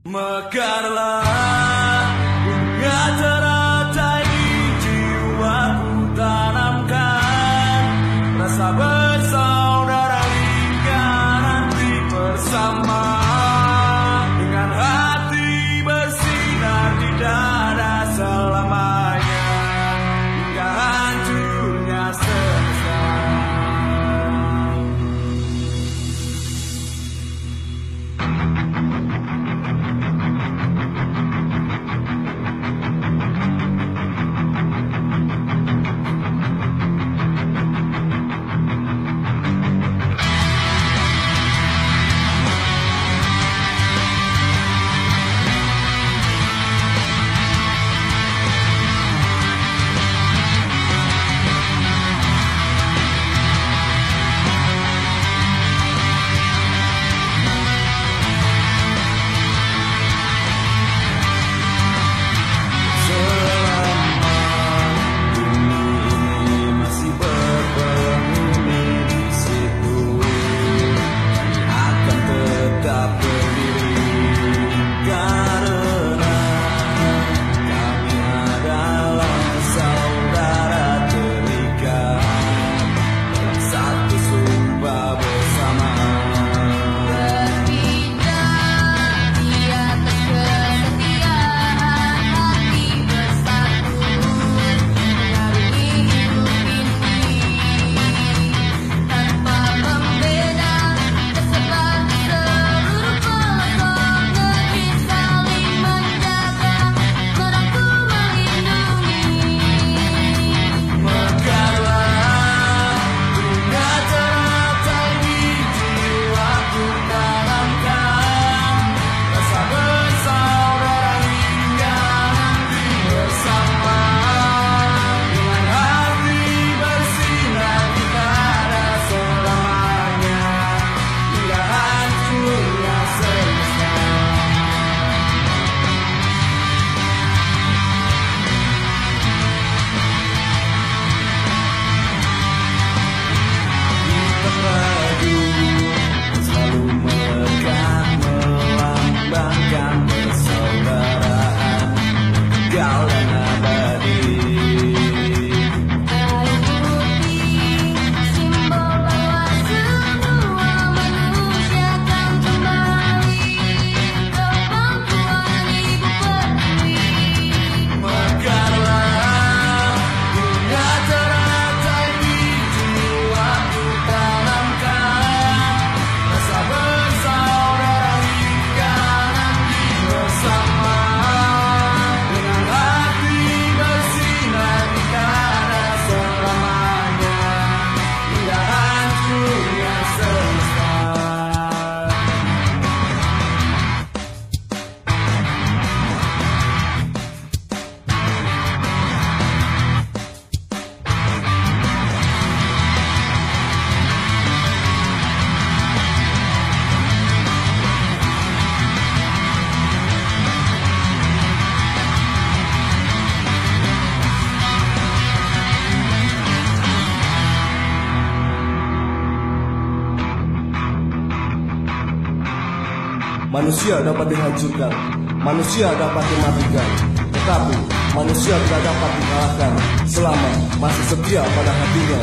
Mekarlah bunga terang. manusia dapat dihancurkan, manusia dapat dimatikan, tetapi manusia tidak dapat dikalahkan selama masih setia pada hatinya.